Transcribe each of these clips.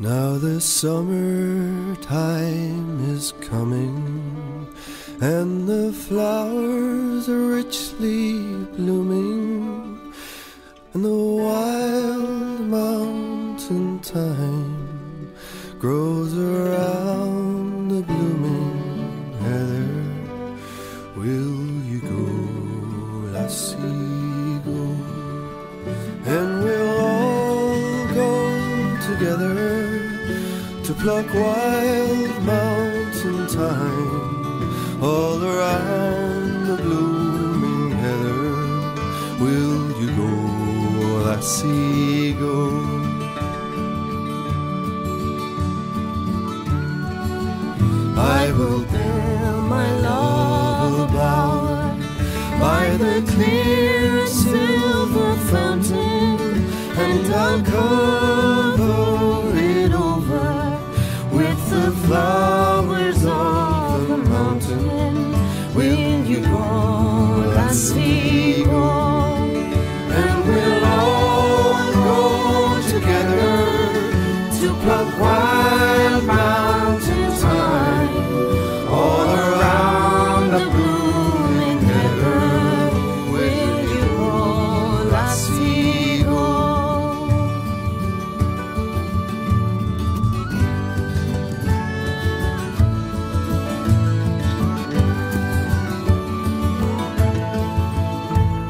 Now the summer time is coming, and the flowers are richly blooming, and the wild mountain thyme grows around the blooming heather. Will you go, lassie, together to pluck wild mountain thyme all around the blooming heather. Will you go, lassie, go? I will Build my love bower by the clear silver fountain, and I'll cover to mountain all around the. Will you go, lassie, go?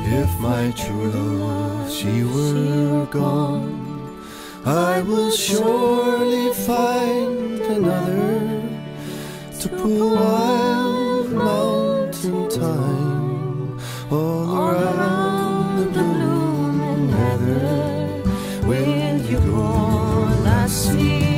If my true love she were gone, I will surely find another to pull wild mountain thyme all around the blooming heather. Will you go, I.